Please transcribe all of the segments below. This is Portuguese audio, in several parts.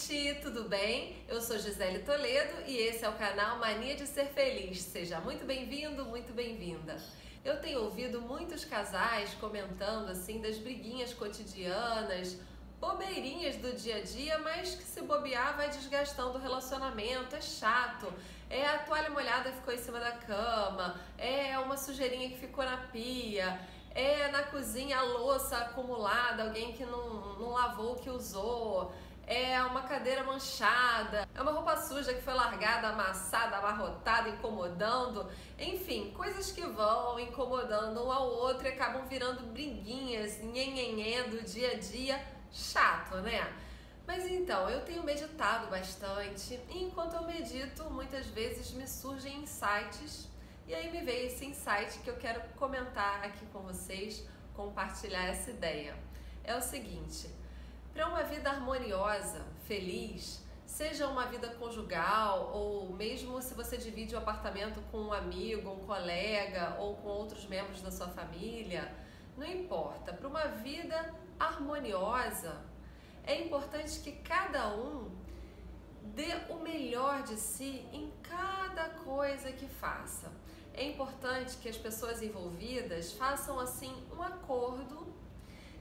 gente, tudo bem? Eu sou Gisele Toledo e esse é o canal Mania de Ser Feliz. Seja muito bem-vindo, muito bem-vinda. Eu tenho ouvido muitos casais comentando assim das briguinhas cotidianas, bobeirinhas do dia a dia, mas que se bobear vai desgastando o relacionamento, é chato. É a toalha molhada ficou em cima da cama, é uma sujeirinha que ficou na pia, é na cozinha a louça acumulada, alguém que não, não lavou o que usou é uma cadeira manchada, é uma roupa suja que foi largada, amassada, amarrotada, incomodando. Enfim, coisas que vão incomodando um ao outro e acabam virando briguinhas, nhenhenhé do dia a dia. Chato, né? Mas então, eu tenho meditado bastante e enquanto eu medito, muitas vezes me surgem insights e aí me veio esse insight que eu quero comentar aqui com vocês, compartilhar essa ideia. É o seguinte, para uma vida harmoniosa, feliz, seja uma vida conjugal ou mesmo se você divide o um apartamento com um amigo, um colega ou com outros membros da sua família, não importa. Para uma vida harmoniosa, é importante que cada um dê o melhor de si em cada coisa que faça. É importante que as pessoas envolvidas façam assim um acordo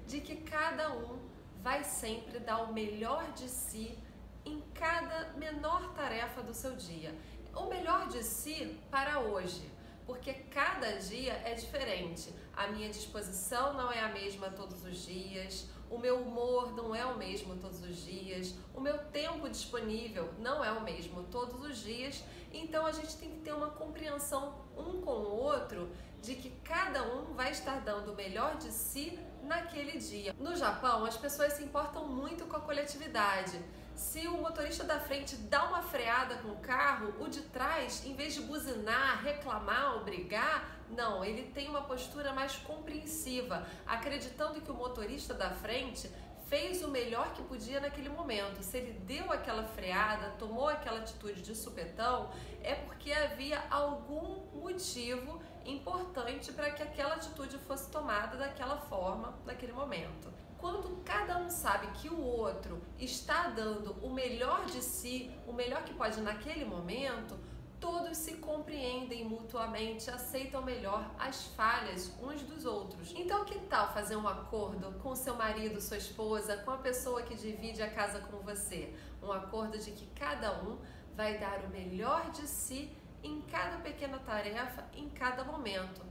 de que cada um vai sempre dar o melhor de si em cada menor tarefa do seu dia. O melhor de si para hoje, porque cada dia é diferente. A minha disposição não é a mesma todos os dias, o meu humor não é o mesmo todos os dias, o meu tempo disponível não é o mesmo todos os dias. Então a gente tem que ter uma compreensão um com outro de que cada um vai estar dando o melhor de si naquele dia. No Japão, as pessoas se importam muito com a coletividade. Se o motorista da frente dá uma freada com o carro, o de trás, em vez de buzinar, reclamar ou brigar, não, ele tem uma postura mais compreensiva, acreditando que o motorista da frente fez o melhor que podia naquele momento. Se ele deu aquela freada, tomou aquela atitude de supetão, é porque havia algum motivo importante para que aquela atitude fosse tomada daquela forma, naquele momento. Quando cada um sabe que o outro está dando o melhor de si, o melhor que pode naquele momento, todos se compreendem mutuamente, aceitam melhor as falhas uns dos outros. Então, que tal fazer um acordo com seu marido, sua esposa, com a pessoa que divide a casa com você? Um acordo de que cada um vai dar o melhor de si em cada pequena tarefa, em cada momento.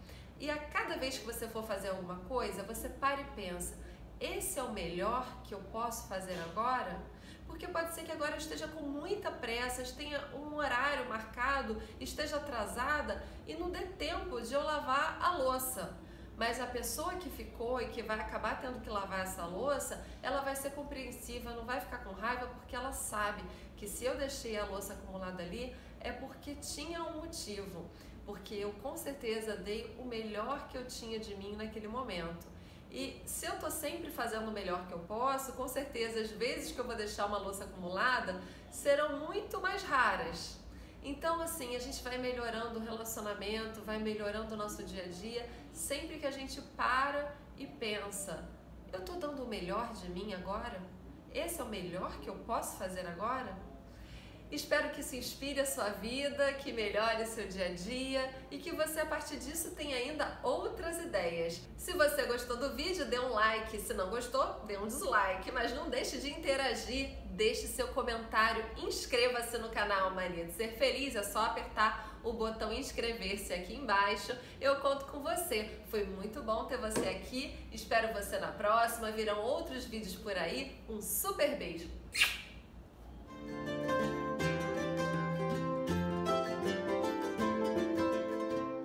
E a cada vez que você for fazer alguma coisa, você para e pensa: esse é o melhor que eu posso fazer agora? Porque pode ser que agora eu esteja com muita pressa, tenha um horário marcado, esteja atrasada e não dê tempo de eu lavar a louça. Mas a pessoa que ficou e que vai acabar tendo que lavar essa louça, ela vai ser compreensiva, não vai ficar com raiva, porque ela sabe que se eu deixei a louça acumulada ali, é porque tinha um motivo. Porque eu com certeza dei o melhor que eu tinha de mim naquele momento. E se eu tô sempre fazendo o melhor que eu posso, com certeza as vezes que eu vou deixar uma louça acumulada serão muito mais raras. Então, assim, a gente vai melhorando o relacionamento, vai melhorando o nosso dia a dia, sempre que a gente para e pensa: eu tô dando o melhor de mim agora? Esse é o melhor que eu posso fazer agora? Espero que isso inspire a sua vida, que melhore seu dia a dia e que você a partir disso tenha ainda outras ideias. Se você gostou do vídeo, dê um like. Se não gostou, dê um dislike. Mas não deixe de interagir, deixe seu comentário, inscreva-se no canal Mania de Ser Feliz. É só apertar o botão inscrever-se aqui embaixo. Eu conto com você. Foi muito bom ter você aqui. Espero você na próxima. Virão outros vídeos por aí. Um super beijo!